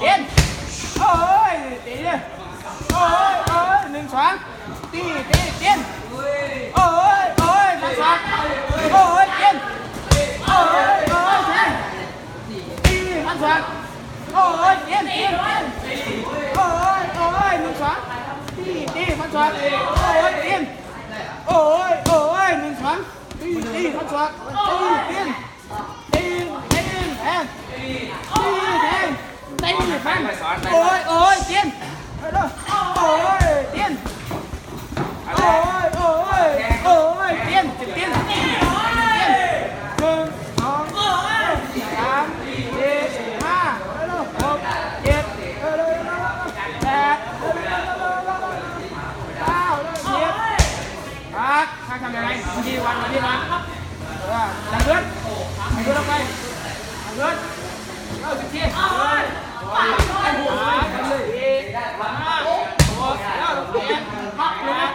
tiến. Ôi, tí đi. Ôi ôi mình xoắn tí tí, tiến. Ôi ôi mình xoắn ôi, tiến. Ôi ôi xoắn tí, ăn xoắn ôi, tiến tiến. Ôi ôi mình xoắn tí tí, ăn xoắn ôi, tiến đi phân xoạc đi tiên đi tiên em đi tiên đi tiên ôi ôi. ทำยังไงมาที่วันมาที่วันจับเพื่อนจับเพื่อนลงไปจับเพื่อนเข้าสิบทีเฮ้ยไปไปหัวไปเลยมาโอ้โหแล้วเปลี่ยนพักเลยนะ